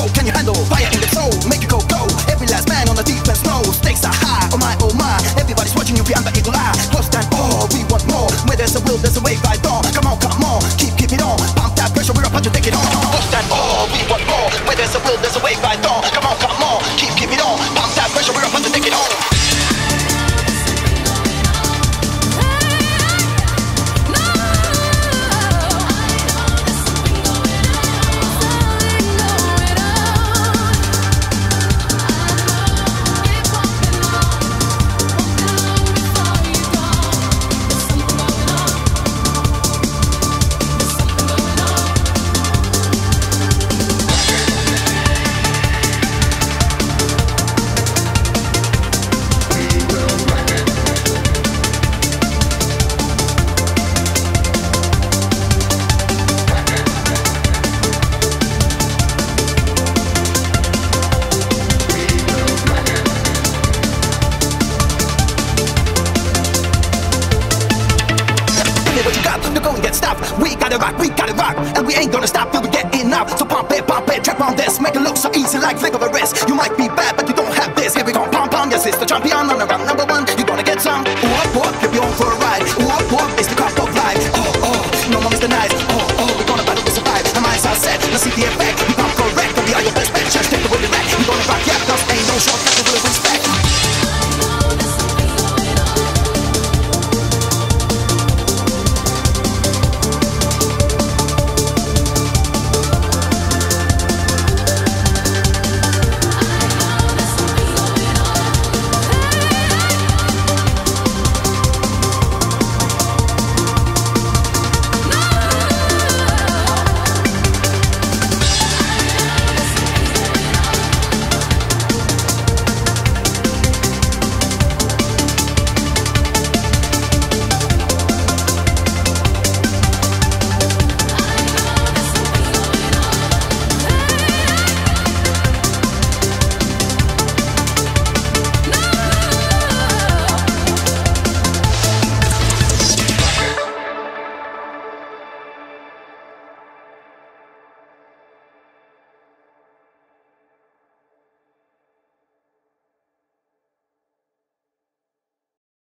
go, can you handle? Fire in the soul, make you go, go. Every last man on the defense knows Stakes are high, oh my, oh my. Everybody's watching you behind the eagle eye. Close that oh, we want more. Where there's a will, there's a way. Right on. Come on, come on, keep, keep it on. Pump that pressure, we're about to take it on. Close that oh, we want more. Where there's a will, there's it what you got, you're going get stopped. We gotta rock, we gotta rock, and we ain't gonna stop till we get enough. So pump it, pump it, trap on this, make it look so easy like flick of a wrist. You might be bad, but you don't have this. Here we go, pom pom, yes, it's the champion on the run, number one. You're gonna get some. Whoop whoop, you'll be on for a ride. Whoop whoop, it's the cost of life. Oh oh, no more Mr. Nice. Oh oh, we're gonna battle to survive. The minds are set, let's see the effect.